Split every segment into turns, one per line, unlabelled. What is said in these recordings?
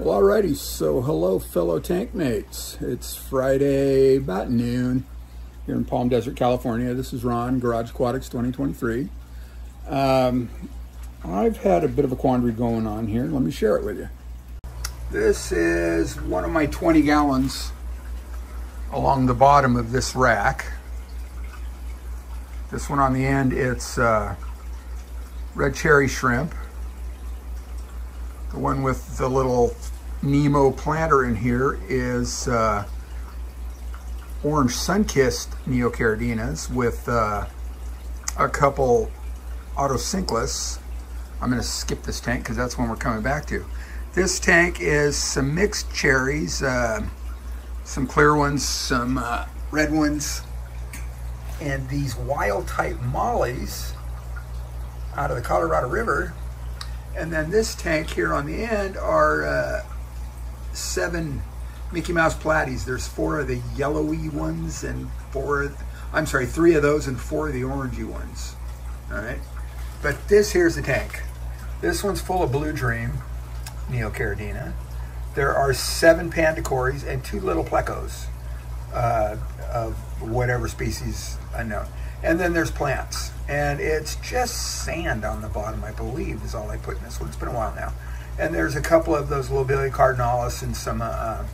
Well, alrighty, so hello fellow tank mates. It's Friday about noon here in Palm Desert, California. This is Ron, Garage Aquatics 2023. Um, I've had a bit of a quandary going on here. Let me share it with you. This is one of my 20 gallons along the bottom of this rack. This one on the end, it's uh, red cherry shrimp. The one with the little Nemo planter in here is uh, orange sun-kissed neocaridinae with uh, a couple otocinclus. I'm going to skip this tank because that's one we're coming back to. This tank is some mixed cherries, uh, some clear ones, some uh, red ones, and these wild type mollies out of the Colorado River and then this tank here on the end are uh, seven Mickey Mouse platies. There's four of the yellowy ones and four, I'm sorry, three of those and four of the orangey ones. All right. But this here's the tank. This one's full of Blue Dream, Neocaridina. There are seven panda cories and two little plecos uh, of whatever species unknown. And then there's plants. And it's just sand on the bottom, I believe, is all I put in this one. It's been a while now. And there's a couple of those Lobelia cardinalis and some uh,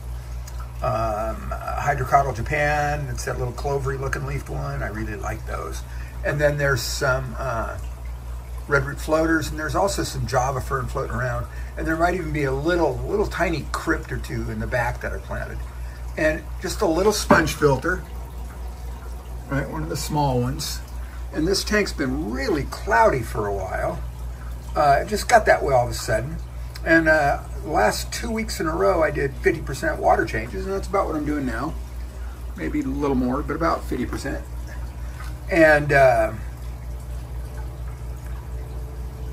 um, Japan. It's that little clovery looking leafed one. I really like those. And then there's some uh, redroot floaters, and there's also some Java fern floating around. And there might even be a little, little tiny crypt or two in the back that I planted. And just a little sponge filter right? One of the small ones. And this tank's been really cloudy for a while. Uh, it just got that way all of a sudden. And uh, last two weeks in a row, I did 50% water changes, and that's about what I'm doing now. Maybe a little more, but about 50%. And uh,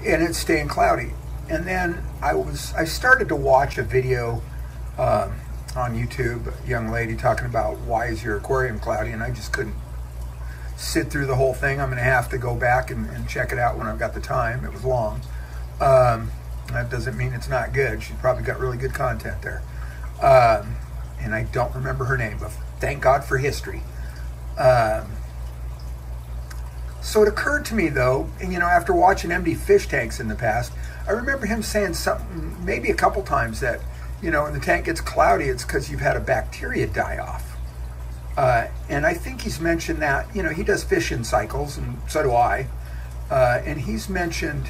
and it's staying cloudy. And then I was I started to watch a video um, on YouTube, a young lady talking about why is your aquarium cloudy, and I just couldn't sit through the whole thing. I'm going to have to go back and, and, check it out when I've got the time. It was long. Um, that doesn't mean it's not good. She probably got really good content there. Um, and I don't remember her name, but thank God for history. Um, so it occurred to me, though, and, you know, after watching MD fish tanks in the past, I remember him saying something, maybe a couple times, that, you know, when the tank gets cloudy, it's because you've had a bacteria die off. Uh, and I think he's mentioned that, you know, he does fish in cycles, and so do I. Uh, and he's mentioned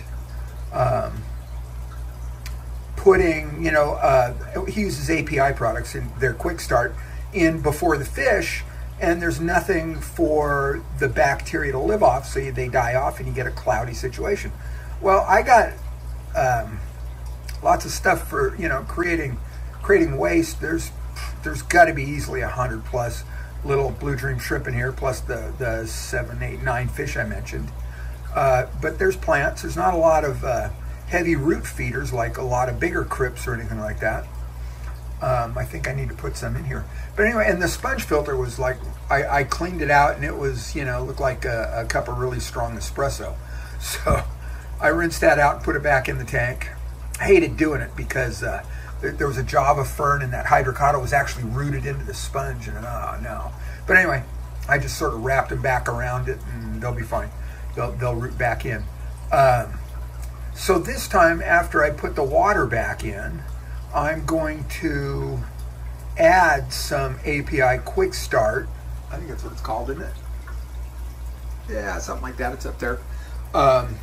um, putting, you know, uh, he uses API products in their quick start in before the fish, and there's nothing for the bacteria to live off, so they die off and you get a cloudy situation. Well, I got um, lots of stuff for, you know, creating creating waste. There's there's got to be easily a hundred plus little blue dream shrimp in here, plus the, the seven, eight, nine fish I mentioned. Uh, but there's plants. There's not a lot of uh, heavy root feeders like a lot of bigger crypts or anything like that. Um, I think I need to put some in here. But anyway, and the sponge filter was like, I, I cleaned it out and it was, you know, looked like a, a, cup of really strong espresso. So I rinsed that out and put it back in the tank. I hated doing it because uh, there was a Java fern and that hydrocotyle was actually rooted into the sponge and oh no. But anyway, I just sort of wrapped them back around it and they'll be fine. They'll, they'll root back in. Um, so this time after I put the water back in, I'm going to add some API Quick Start. I think that's what it's called, isn't it? Yeah, something like that. It's up there. Um,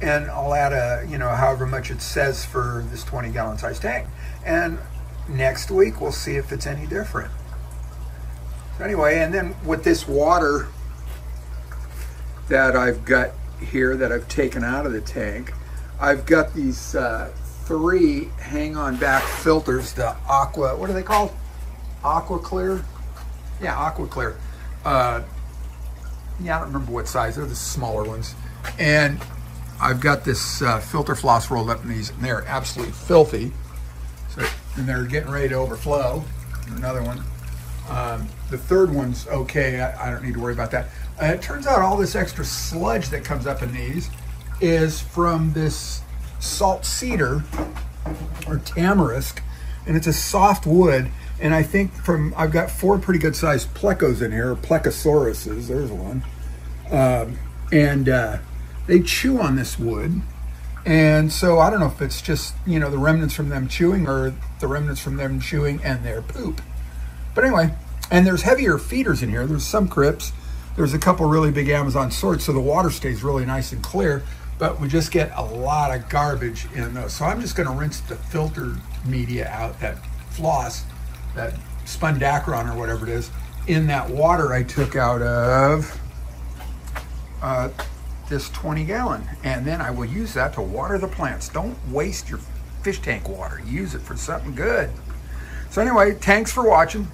and I'll add a, you know, however much it says for this 20 gallon size tank. And next week we'll see if it's any different. So anyway, and then with this water that I've got here that I've taken out of the tank, I've got these uh, three hang on back filters, the Aqua, what are they called? Aqua Clear? Yeah, Aqua Clear. Uh, yeah, I don't remember what size, they're the smaller ones. And I've got this uh, filter floss rolled up in these, and they're absolutely filthy. So, and they're getting ready to overflow. Another one. Um, the third one's okay. I, I, don't need to worry about that. Uh, it turns out all this extra sludge that comes up in these is from this salt cedar or tamarisk, and it's a soft wood. And I think from I've got four pretty good sized plecos in here, plecosauruses. There's one, um, and uh, they chew on this wood. And so I don't know if it's just you know the remnants from them chewing or the remnants from them chewing and their poop. But anyway, and there's heavier feeders in here. There's some crypts. There's a couple really big Amazon swords, so the water stays really nice and clear. But we just get a lot of garbage in those. So I'm just going to rinse the filtered media out, that floss, that spun Dacron or whatever it is, in that water I took out of uh, this 20 gallon. And then I will use that to water the plants. Don't waste your fish tank water. Use it for something good. So anyway, thanks for watching.